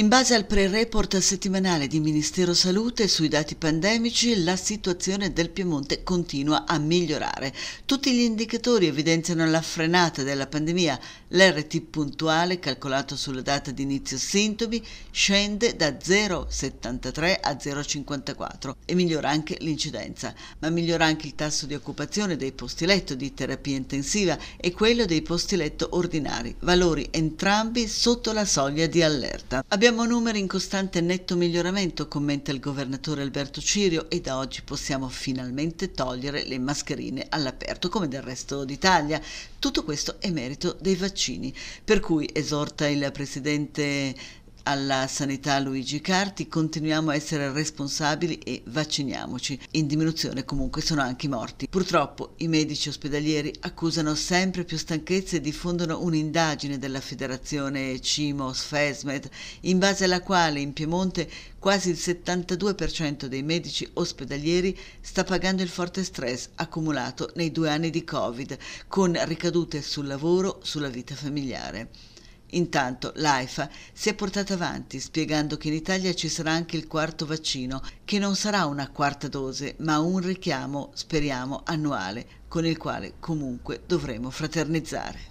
In base al pre-report settimanale di Ministero Salute sui dati pandemici, la situazione del Piemonte continua a migliorare. Tutti gli indicatori evidenziano la frenata della pandemia. L'RT puntuale, calcolato sulla data di inizio sintomi, scende da 0,73 a 0,54 e migliora anche l'incidenza, ma migliora anche il tasso di occupazione dei posti letto di terapia intensiva e quello dei posti letto ordinari, valori entrambi sotto la soglia di allerta. Abbiamo numeri in costante netto miglioramento, commenta il governatore Alberto Cirio, e da oggi possiamo finalmente togliere le mascherine all'aperto, come del resto d'Italia. Tutto questo è merito dei vaccini, per cui esorta il presidente alla sanità Luigi Carti, continuiamo a essere responsabili e vacciniamoci. In diminuzione comunque sono anche i morti. Purtroppo i medici ospedalieri accusano sempre più stanchezza e diffondono un'indagine della federazione CIMO-SFESMED in base alla quale in Piemonte quasi il 72% dei medici ospedalieri sta pagando il forte stress accumulato nei due anni di Covid, con ricadute sul lavoro, sulla vita familiare. Intanto l'AIFA si è portata avanti spiegando che in Italia ci sarà anche il quarto vaccino, che non sarà una quarta dose, ma un richiamo, speriamo, annuale, con il quale comunque dovremo fraternizzare.